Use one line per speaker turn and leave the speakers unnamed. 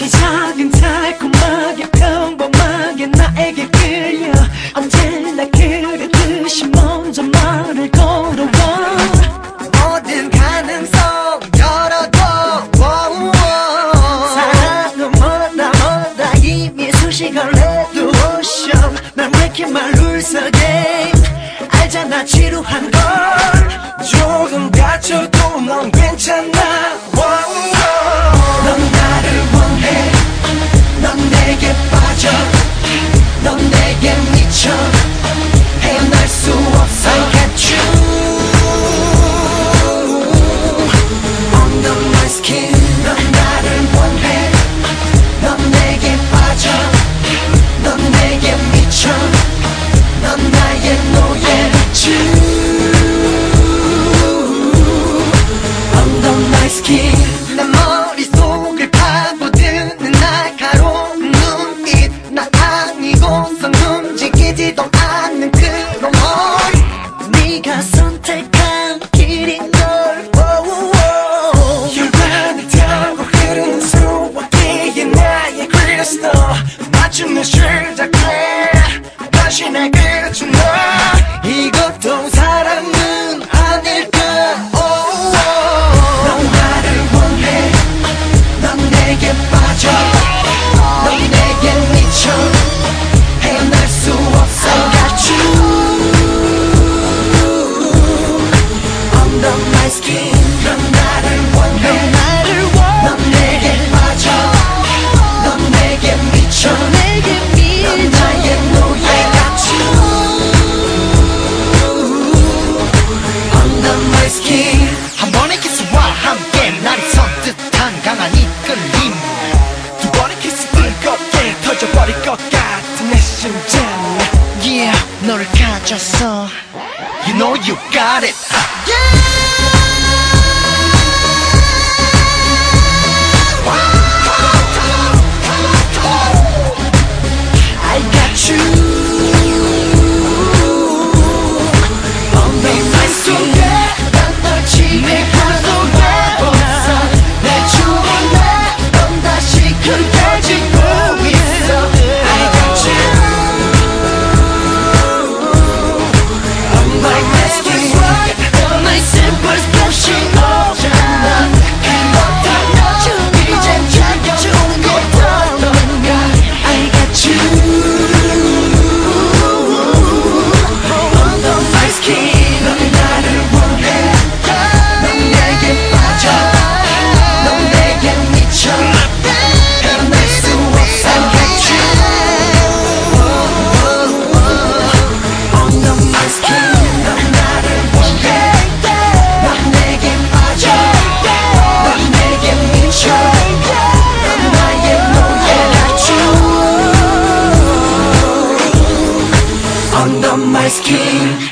시작은 달콤하게 평범하게 나에게 끌려. 언제나 그랬듯이 먼저 말을 걸어와.
모든 가능성 열어둬. wow,
사랑은 뭐다 뭐다 이미 수식을 해도 오션 난왜 이렇게 말 울썩해? 알잖아 지루한 걸.
조금 다쳐도 넌 괜찮아. Chineke chuna
너를 You
know you got it. Yeah. you. dream